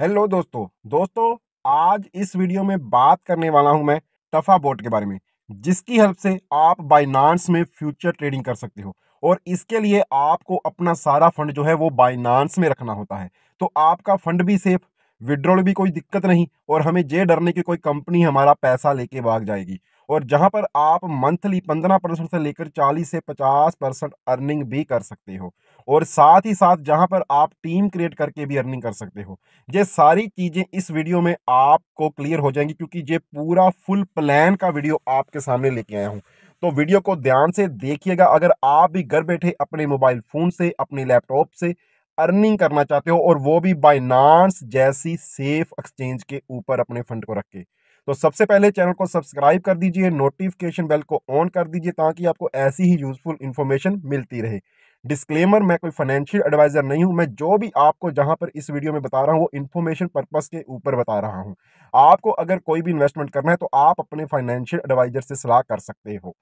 Hello दोस्तों दोस्तों, आज इस वीडियो में बात करने वाला हूँ मैं टफा बोट के बारे में, जिसकी हेल्प से आप बाइनांस में फ्यूचर ट्रेडिंग कर सकते हो और इसके लिए आपको अपना सारा फंड जो है वो बाइनांस में रखना होता है। तो आपका फंड भी सेफ़, विड्रॉल भी कोई दिक्कत नहीं और हमें ये डरने की कोई कंपनी हमारा पैसा लेके भाग जाएगी और जहाँ पर आप मंथली पंद्रह परसेंट से लेकर चालीस से पचास परसेंट अर्निंग भी कर सकते हो। और साथ ही साथ जहाँ पर आप टीम क्रिएट करके भी अर्निंग कर सकते हो। ये सारी चीज़ें इस वीडियो में आपको क्लियर हो जाएँगी क्योंकि ये पूरा फुल प्लान का वीडियो आपके सामने लेके आया हूँ। तो वीडियो को ध्यान से देखिएगा। अगर आप भी घर बैठे अपने मोबाइल फ़ोन से, अपने लैपटॉप से अर्निंग करना चाहते हो और वो भी बाइनांस जैसी सेफ़ एक्सचेंज के ऊपर अपने फंड को रख के तो सबसे पहले चैनल को सब्सक्राइब कर दीजिए, नोटिफिकेशन बेल को ऑन कर दीजिए ताकि आपको ऐसी ही यूजफुल इंफॉर्मेशन मिलती रहे। डिस्क्लेमर मैं कोई फाइनेंशियल एडवाइजर नहीं हूँ, मैं जो भी आपको जहाँ पर इस वीडियो में बता रहा हूँ, वो इन्फॉर्मेशन पर्पस के ऊपर बता रहा हूँ। आपको अगर कोई भी इन्वेस्टमेंट करना है तो आप अपने फाइनेंशियल एडवाइजर से सलाह कर सकते हो।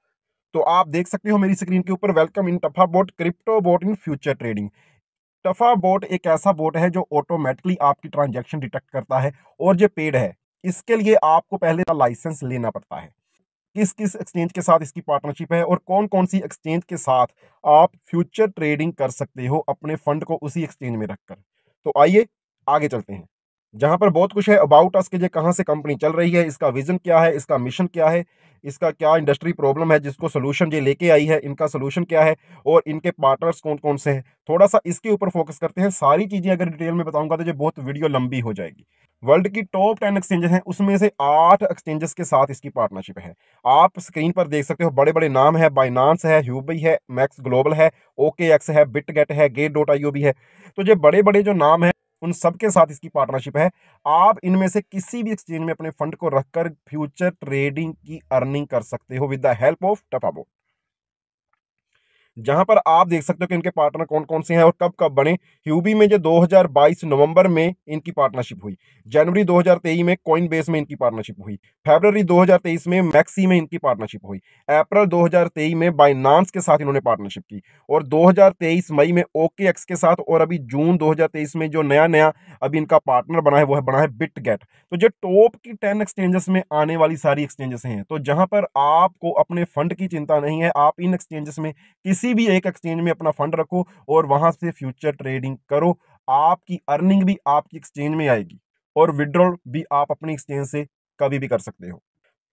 तो आप देख सकते हो मेरी स्क्रीन के ऊपर welcome in Tafa bot crypto bot in future trading Tafa bot एक ऐसा बोट है, जो ऑटोमेटिकली आपकी ट्रांजेक्शन डिटेक्ट करता है, और जो पेड है। इसके लिए आपको पहले लाइसेंस लेना पड़ता है। किस किस एक्सचेंज के साथ इसकी पार्टनरशिप है और कौन कौन सी एक्सचेंज के साथ आप फ्यूचर ट्रेडिंग कर सकते हो अपने फंड को उसी एक्सचेंज में रखकर। तो आइए, आगे चलते हैं। जहाँ पर बहुत कुछ है अबाउट अस के जो कहाँ से कंपनी चल रही है, इसका विजन क्या है, इसका मिशन क्या है, इसका क्या इंडस्ट्री प्रॉब्लम है, जिसको सोल्यूशन ये लेके आई है, इनका सोल्यूशन क्या है, और इनके पार्टनर्स कौन कौन से हैं। थोड़ा सा इसके ऊपर फोकस करते हैं। सारी चीज़ें अगर डिटेल में बताऊँगा तो ये बहुत वीडियो लंबी हो जाएगी। वर्ल्ड की टॉप टेन एक्सचेंजेस हैं, उसमें से आठ एक्सचेंजेस के साथ इसकी पार्टनरशिप है। आप स्क्रीन पर देख सकते हो बड़े बड़े नाम है बाइनांस है ह्यूबी है मैक्स ग्लोबल है ओके एक्स है बिटगेट है गेट डोट आई है। तो ये बड़े बड़े जो नाम है उन सबके साथ इसकी पार्टनरशिप है। आप इनमें से किसी भी एक्सचेंज में अपने फंड को रखकर फ्यूचर ट्रेडिंग की अर्निंग कर सकते हो विद द हेल्प ऑफ़ टपाबो जहाँ पर आप देख सकते हो कि इनके पार्टनर कौन कौन से हैं और कब कब बने। ह्यूबी में जो 2022 नवंबर में इनकी पार्टनरशिप हुई। जनवरी 2023 में कॉइन बेस में इनकी पार्टनरशिप हुई। फरवरी 2023 में मैक्सी में इनकी पार्टनरशिप हुई। अप्रैल 2023 में बाइनांस के साथ इन्होंने पार्टनरशिप की। और 2023 मई में ओके एक्स के साथ और अभी जून 2023 में जो नया नया अभी इनका पार्टनर बना है, वो है, बना है बिट गेट तो जो टॉप की टेन एक्सचेंजेस में आने वाली सारी एक्सचेंजेस हैं तो जहाँ पर आपको अपने फंड की चिंता नहीं है, आप इन एक्सचेंजेस में किस किसी भी एक एक्सचेंज में अपना फंड रखो और वहाँ से फ्यूचर ट्रेडिंग करो। आपकी अर्निंग भी आपकी एक्सचेंज में आएगी और विड्रॉल भी आप अपनी एक्सचेंज से कभी भी कर सकते हो।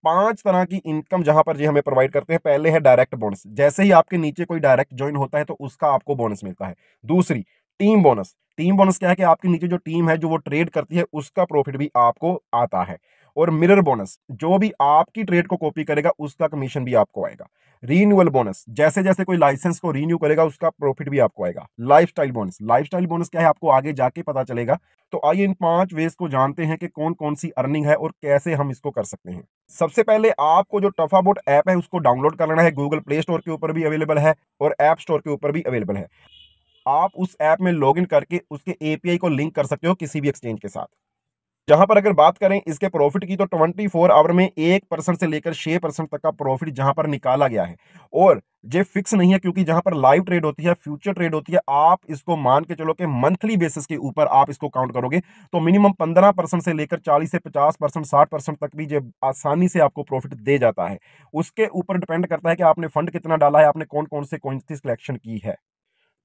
पाँच तरह की इनकम जहाँ पर ये हमें प्रोवाइड करते हैं। पहले है डायरेक्ट बोनस जैसे ही आपके नीचे कोई डायरेक्ट ज्वाइन होता है तो उसका आपको बोनस मिलता है। दूसरी टीम बोनस टीम बोनस क्या है कि आपके नीचे जो टीम है, जो वो ट्रेड करती है, उसका प्रॉफिट भी आपको आता है। और मिरर बोनस जो भी आपकी ट्रेड को कॉपी करेगा, उसका कमीशन भी आपको आएगा। रीन्यूअल बोनस जैसे जैसे कोई लाइसेंस को रीन्यू करेगा, उसका प्रॉफिट भी आपको आएगा। लाइफस्टाइल बोनस लाइफस्टाइल बोनस क्या है, आपको आगे जाके पता चलेगा। तो आइए इन पाँच वेज को जानते हैं कि कौन कौन सी अर्निंग है और कैसे हम इसको कर सकते हैं। सबसे पहले आपको जो टफाबोट ऐप है, उसको डाउनलोड कर लेना है। गूगल प्ले स्टोर के ऊपर भी अवेलेबल है और ऐप स्टोर के ऊपर भी अवेलेबल है। आप उस ऐप में लॉगिन करके उसके एपीआई को लिंक कर सकते हो किसी भी एक्सचेंज के साथ। जहाँ पर अगर बात करें इसके प्रॉफिट की तो 24 आवर में एक परसेंट से लेकर छह परसेंट तक का प्रॉफिट जहाँ पर निकाला गया है। और ये फिक्स नहीं है, क्योंकि जहाँ पर लाइव ट्रेड होती है फ्यूचर ट्रेड होती है, आप इसको मान के चलो कि मंथली बेसिस के ऊपर आप इसको काउंट करोगे तो मिनिमम पंद्रह परसेंट से लेकर चालीस से पचास परसेंट साठ परसेंट तक भी जो आसानी से आपको प्रॉफिट दे जाता है। उसके ऊपर डिपेंड करता है कि आपने फंड कितना डाला है, आपने कौन कौन से कौन सी सिलेक्शन की है।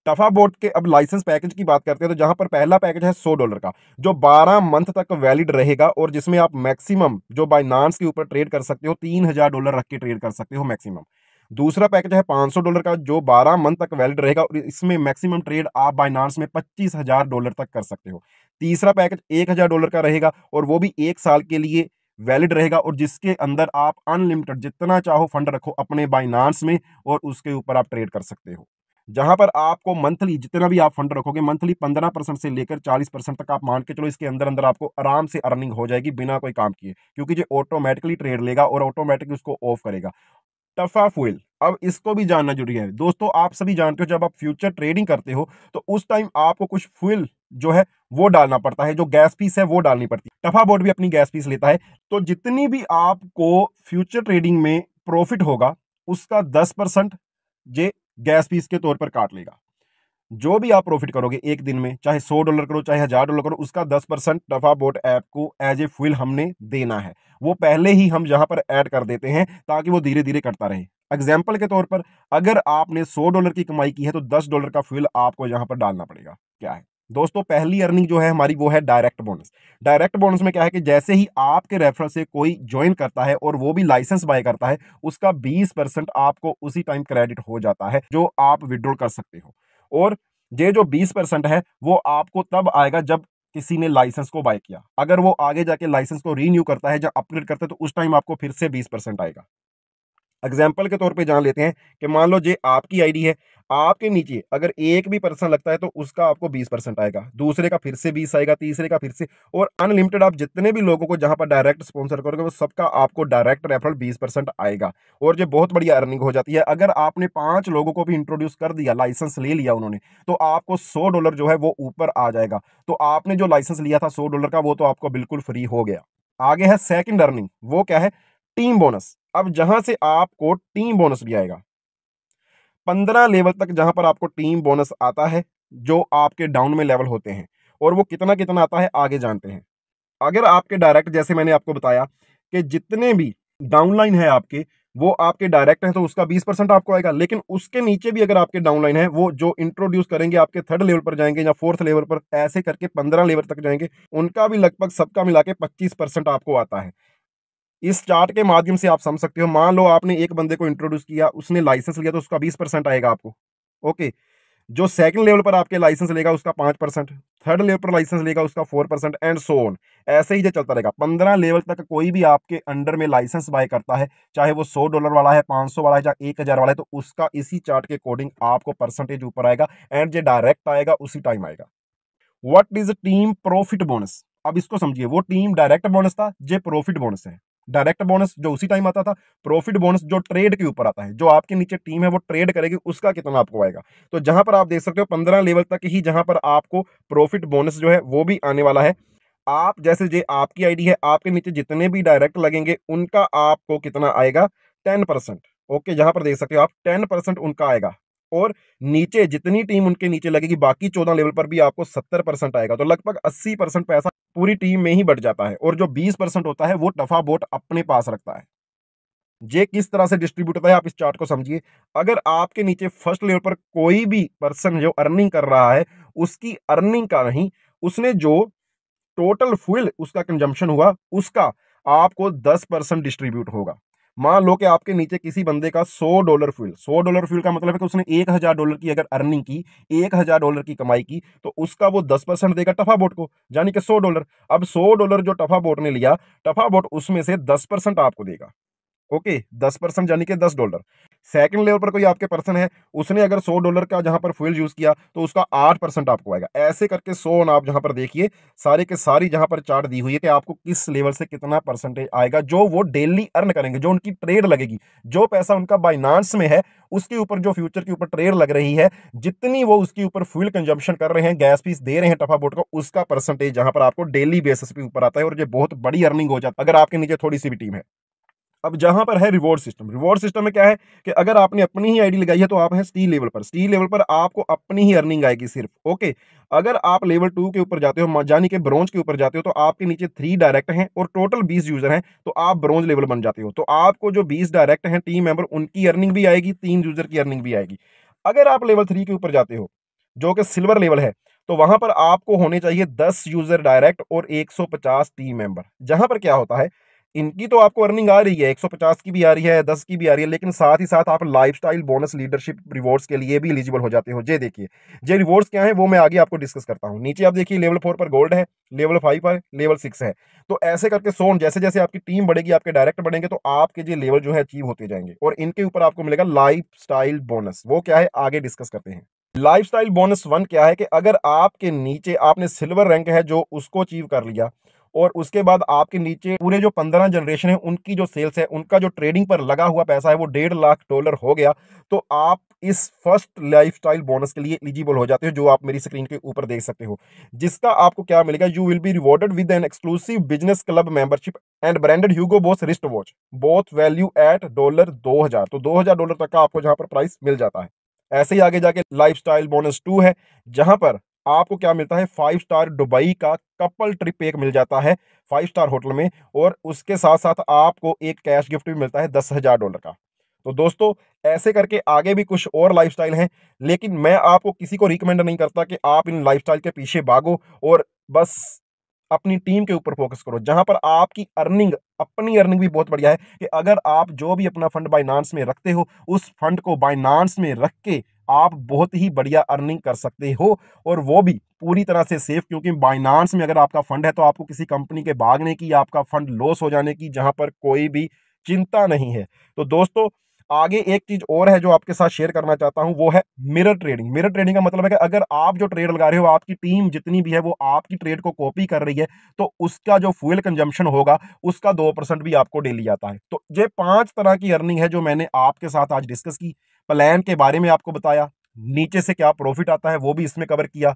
टफा बोर्ड के अब लाइसेंस पैकेज की बात करते हैं तो जहाँ पर पहला पैकेज है सौ डॉलर का, जो 12 मंथ तक वैलिड रहेगा और जिसमें आप मैक्सिमम जो बाइनांस के ऊपर ट्रेड कर सकते हो, तीन हज़ार डॉलर रख के ट्रेड कर सकते हो मैक्सिमम दूसरा पैकेज है 500 डॉलर का, जो 12 मंथ तक वैलिड रहेगा और इसमें मैक्सिमम ट्रेड आप बाइनांस में पच्चीस हज़ार डॉलर तक कर सकते हो। तीसरा पैकेज एक हज़ार डॉलर का रहेगा और वो भी एक साल के लिए वैलिड रहेगा और जिसके अंदर आप अनलिमिटेड जितना चाहो फंड रखो अपने बाइनांस में और उसके ऊपर आप ट्रेड कर सकते हो। जहाँ पर आपको मंथली जितना भी आप फंड रखोगे, मंथली पंद्रह परसेंट से लेकर चालीस परसेंट तक आप मान के चलो इसके अंदर अंदर आपको आराम से अर्निंग हो जाएगी बिना कोई काम किए, क्योंकि ये ऑटोमेटिकली ट्रेड लेगा और ऑटोमेटिकली उसको ऑफ़ करेगा। टफा फुल अब इसको भी जानना ज़रूरी है। दोस्तों, आप सभी जानते हो जब आप फ्यूचर ट्रेडिंग करते हो तो उस टाइम आपको कुछ फुल जो है, वो डालना पड़ता है, जो गैस पीस है, वो डालनी पड़ती है। टफा बोर्ड भी अपनी गैस पीस लेता है। तो जितनी भी आपको फ्यूचर ट्रेडिंग में प्रॉफिट होगा, उसका दस परसेंट जे गैस फ़ीस के तौर पर काट लेगा। जो भी आप प्रॉफिट करोगे एक दिन में, चाहे सौ डॉलर करो, चाहे हज़ार डॉलर करो, उसका दस परसेंट टफा बोट ऐप को एज ए फुल हमने देना है। वो पहले ही हम यहाँ पर ऐड कर देते हैं ताकि वो धीरे धीरे करता रहे। एग्ज़ाम्पल के तौर पर, अगर आपने सौ डॉलर की कमाई की है तो दस डॉलर का फ्यूल आपको यहाँ पर डालना पड़ेगा। क्या है? दोस्तों, पहली अर्निंग जो है हमारी वो है डायरेक्ट बोनस डायरेक्ट बोनस में क्या है कि जैसे ही आपके रेफरल से कोई ज्वाइन करता है और वो भी लाइसेंस बाय करता है, उसका 20 परसेंट आपको उसी टाइम क्रेडिट हो जाता है, जो आप विड्रॉल कर सकते हो. और ये जो 20 परसेंट है, वो आपको तब आएगा जब किसी ने लाइसेंस को बाय किया. अगर वो आगे जाके लाइसेंस को रीन्यू करता है जब अपग्रेड करता है तो उस टाइम आपको फिर से बीस परसेंट आएगा. एग्ज़ाम्पल के तौर पर जान लेते हैं कि मान लो जे आपकी आईडी है, आपके नीचे अगर एक भी पर्सन लगता है तो उसका आपको 20 परसेंट आएगा, दूसरे का फिर से 20 आएगा, तीसरे का फिर से और अनलिमिटेड आप जितने भी लोगों को जहाँ पर डायरेक्ट स्पॉन्सर करोगे वो सबका आपको डायरेक्ट रेफरल 20 परसेंट आएगा और जो बहुत बढ़िया अर्निंग हो जाती है। अगर आपने पाँच लोगों को भी इंट्रोड्यूस कर दिया लाइसेंस ले लिया उन्होंने तो आपको सौ डॉलर जो है वो ऊपर आ जाएगा। तो आपने जो लाइसेंस लिया था सौ डॉलर का वो तो आपको बिल्कुल फ्री हो गया। आगे है सेकेंड अर्निंग वो क्या है? Team bonus. अब जहाँ से आपको टीम बोनस भी आएगा। पंद्रह लेवल तक जहाँ पर आपको टीम बोनस आता है, जो आपके डाउन में लेवल होते हैं, और वो कितना कितना आता है, आगे जानते हैं। अगर आपके डायरेक्ट, जैसे मैंने आपको बताया, कि जितने भी डाउनलाइन है आपके, वो आपके डायरेक्ट हैं तो उसका 20 परसेंट आपको आएगा। लेकिन उसके नीचे भी अगर आपके डाउनलाइन है, वो जो इंट्रोड्यूस करेंगे, आपके थर्ड लेवल पर जाएँगे या फोर्थ लेवल पर, ऐसे करके पंद्रह लेवल तक जाएँगे, उनका भी लगभग सबका मिला के पच्चीस परसेंट आपको आता है। इस चार्ट के माध्यम से आप समझ सकते हो। मान लो आपने एक बंदे को इंट्रोड्यूस किया, उसने लाइसेंस लिया तो उसका बीस परसेंट आएगा आपको। ओके जो सेकंड लेवल पर आपके लाइसेंस लेगा उसका पाँच परसेंट थर्ड लेवल पर लाइसेंस लेगा उसका four percent and so on ऐसे ही जो चलता रहेगा। पंद्रह लेवल तक कोई भी आपके अंडर में लाइसेंस बाय करता है, चाहे वो सौ डॉलर वाला है, पाँच सौ वाला है या एक हज़ार वाला है तो उसका इसी चार्ट के अकॉर्डिंग आपको परसेंटेज ऊपर आएगा एंड जो डायरेक्ट आएगा, उसी टाइम आएगा। What is team profit bonus अब इसको समझिए। वो टीम डायरेक्ट बोनस था, जे प्रॉफिट बोनस है। डायरेक्ट बोनस जो उसी टाइम आता था प्रॉफिट बोनस जो ट्रेड के ऊपर आता है, जो आपके नीचे टीम है, वो ट्रेड करेगी, उसका कितना आपको आएगा? तो जहाँ पर आप देख सकते हो, पंद्रह लेवल तक ही जहाँ पर आपको प्रॉफिट बोनस जो है, वो भी आने वाला है। आप जैसे जे, आपकी आईडी है, आपके नीचे जितने भी डायरेक्ट लगेंगे, उनका आपको कितना आएगा? टेन ओके जहाँ पर देख सकते हो आप टेन उनका आएगा। और नीचे जितनी टीम उनके नीचे लगेगी, बाकी चौदह लेवल पर भी आपको सत्तर आएगा। तो लगभग अस्सी पैसा पूरी टीम में ही बट जाता है और जो बीस परसेंट होता है वो टफा बोट अपने पास रखता है। ये किस तरह से डिस्ट्रीब्यूट होता है, आप इस चार्ट को समझिए। अगर आपके नीचे फ़र्स्ट लेवल पर कोई भी पर्सन जो अर्निंग कर रहा है, उसकी अर्निंग का नहीं, उसने जो टोटल फुल उसका कंजम्पशन हुआ, उसका आपको दस परसेंट डिस्ट्रीब्यूट होगा। मान लो कि आपके नीचे किसी बंदे का सौ डॉलर फ्यूल, सौ डॉलर फ्यूल का मतलब है कि उसने एक हज़ार डॉलर की अगर अर्निंग की, एक हज़ार डॉलर की कमाई की तो उसका वो दस परसेंट देगा टफा बोट को, यानी कि सौ डॉलर। अब सौ डॉलर जो टफा बोट ने लिया, टफा बोट उसमें से दस परसेंट आपको देगा। ओके, दस परसेंट यानी कि दस डॉलर। सेकंड लेवल पर कोई आपके पर्सन है, उसने अगर सौ डॉलर का जहाँ पर फ्यूल यूज़ किया तो उसका आठ परसेंट आपको आएगा। ऐसे करके सौ आप जहाँ पर देखिए, सारे के सारी जहाँ पर चार्ट दी हुई है कि आपको किस लेवल से कितना परसेंटेज आएगा, जो वो डेली अर्न करेंगे, जो उनकी ट्रेड लगेगी, जो पैसा उनका बाइनांस में है, उसके ऊपर जो फ्यूचर के ऊपर ट्रेड लग रही है, जितनी वो उसके ऊपर फ्यूल कंजम्पशन कर रहे हैं गैस फ़ीस दे रहे हैं टफा बोट को, उसका परसेंटेज जहाँ पर आपको डेली बेसिस पे ऊपर आता है और ये बहुत बड़ी अर्निंग हो जाती है, अगर आपके नीचे थोड़ी सी भी टीम है। अब जहाँ पर है रिवॉर्ड सिस्टम रिवॉर्ड सिस्टम में क्या है कि अगर आपने अपनी ही आईडी लगाई है तो आप हैं स्टील लेवल पर स्टील लेवल पर आपको अपनी ही अर्निंग आएगी सिर्फ़ ओके अगर आप लेवल टू के ऊपर जाते हो यानी कि ब्रॉन्ज के ऊपर जाते हो तो आपके नीचे थ्री डायरेक्ट हैं और टोटल बीस यूज़र हैं तो आप ब्रॉन्ज लेवल बन जाते हो। तो आपको जो बीस डायरेक्ट हैं टीम मेंबर उनकी अर्निंग भी आएगी, तीन यूज़र की अर्निंग भी आएगी। अगर आप लेवल थ्री के ऊपर जाते हो, जो कि सिल्वर लेवल है तो वहाँ पर आपको होने चाहिए दस यूज़र डायरेक्ट और एक सौ पचास टीम मेंबर जहाँ पर क्या होता है इनकी तो आपको अर्निंग आ रही है 150 की भी आ रही है 10 की भी आ रही है, लेकिन साथ ही साथ आप लाइफस्टाइल बोनस लीडरशिप रिवॉर्ड्स के लिए भी एलिजिबल हो जाते हो। जे देखिए, जे रिवॉर्ड्स क्या है, वो मैं आगे आपको डिस्कस करता हूँ। नीचे आप देखिए लेवल फोर पर गोल्ड है लेवल फाइव पर लेवल सिक्स है। तो ऐसे करके सोन, जैसे जैसे आपकी टीम बढ़ेगी, आपके डायरेक्ट बढ़ेंगे तो आपके जो लेवल जो है अचीव होते जाएँगे। और इनके ऊपर आपको मिलेगा लाइफ बोनस वो क्या है, आगे डिस्कस करते हैं। लाइफस्टाइल बोनस वन क्या है कि अगर आपके नीचे आपने सिल्वर रैंक है जो उसको अचीव कर लिया और उसके बाद आपके नीचे पूरे जो पंद्रह जनरेशन है, उनकी जो सेल्स है, उनका जो ट्रेडिंग पर लगा हुआ पैसा है, वो डेढ़ लाख डॉलर हो गया। तो आप इस फ़र्स्ट लाइफस्टाइल बोनस के लिए एलिजिबल हो जाते हो, जो आप मेरी स्क्रीन के ऊपर देख सकते हो। जिसका आपको क्या मिलेगा you will be rewarded with an exclusive business club membership and branded Hugo Boss wrist watch both value at dollar दो हज़ार। तो दो हज़ार डॉलर तक का आपको जहाँ पर प्राइस मिल जाता है। ऐसे ही आगे जाके लाइफ बोनस टू है, जहाँ पर आपको क्या मिलता है? फाइव स्टार दुबई का कपल ट्रिप एक मिल जाता है फाइव स्टार होटल में और उसके साथ साथ आपको एक कैश गिफ्ट भी मिलता है, दस हज़ार डॉलर का। तो दोस्तों, ऐसे करके आगे भी कुछ और लाइफस्टाइल हैं, लेकिन मैं आपको किसी को रिकमेंड नहीं करता कि आप इन लाइफस्टाइल के पीछे भागो और बस अपनी टीम के ऊपर फोकस करो। जहाँ पर आपकी अर्निंग अपनी अर्निंग भी बहुत बढ़िया है कि अगर आप जो भी अपना फंड बाइनांस में रखते हो, उस फंड को बाइनांस में रख के आप बहुत ही बढ़िया अर्निंग कर सकते हो और वो भी पूरी तरह से सेफ़ क्योंकि बाइनांस में अगर आपका फंड है तो आपको किसी कंपनी के भागने की, आपका फंड लॉस हो जाने की जहाँ पर कोई भी चिंता नहीं है। तो दोस्तों, आगे एक चीज़ और है जो आपके साथ शेयर करना चाहता हूँ, वो है मिरर ट्रेडिंग मिरर ट्रेडिंग का मतलब है कि अगर आप जो ट्रेड लगा रहे हो, आपकी टीम जितनी भी है, वो आपकी ट्रेड को कॉपी कर रही है तो उसका जो फ्यूल कंजम्पशन होगा, उसका दो परसेंट भी आपको डेली आता है। तो ये पाँच तरह की अर्निंग है जो मैंने आपके साथ आज डिस्कस की। प्लान के बारे में आपको बताया, नीचे से क्या प्रॉफिट आता है वो भी इसमें कवर किया,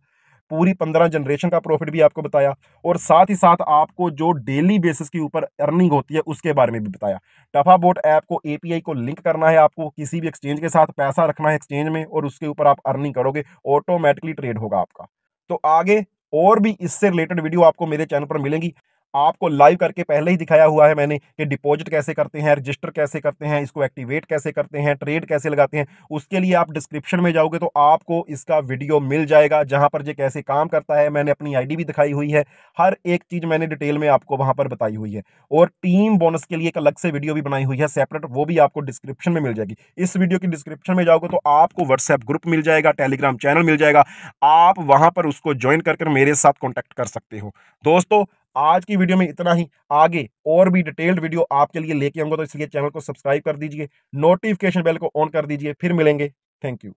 पूरी पंद्रह जनरेशन का प्रॉफिट भी आपको बताया और साथ ही साथ आपको जो डेली बेसिस के ऊपर अर्निंग होती है उसके बारे में भी बताया। टफा बोट ऐप को एपीआई को लिंक करना है आपको, किसी भी एक्सचेंज के साथ पैसा रखना है एक्सचेंज में और उसके ऊपर आप अर्निंग करोगे ऑटोमेटिकली ट्रेड होगा आपका। तो आगे और भी इससे रिलेटेड वीडियो आपको मेरे चैनल पर मिलेंगी। आपको लाइव करके पहले ही दिखाया हुआ है मैंने कि डिपॉजिट कैसे करते हैं रजिस्टर कैसे करते हैं, इसको एक्टिवेट कैसे करते हैं ट्रेड कैसे लगाते हैं, उसके लिए आप डिस्क्रिप्शन में जाओगे तो आपको इसका वीडियो मिल जाएगा, जहाँ पर ये कैसे काम करता है, मैंने अपनी आईडी भी दिखाई हुई है, हर एक चीज़ मैंने डिटेल में आपको वहाँ पर बताई हुई है। और टीम बोनस के लिए एक अलग से वीडियो भी बनाई हुई है सेपरेट वो भी आपको डिस्क्रिप्शन में मिल जाएगी। इस वीडियो की डिस्क्रिप्शन में जाओगे तो आपको व्हाट्सएप ग्रुप मिल जाएगा टेलीग्राम चैनल मिल जाएगा, आप वहाँ पर उसको ज्वाइन कर मेरे साथ कॉन्टैक्ट कर सकते हो। दोस्तों आज की वीडियो में इतना ही। आगे और भी डिटेल्ड वीडियो आपके लिए लेके आऊँगा तो इसलिए चैनल को सब्सक्राइब कर दीजिए, नोटिफिकेशन बेल को ऑन कर दीजिए, फिर मिलेंगे। Thank you.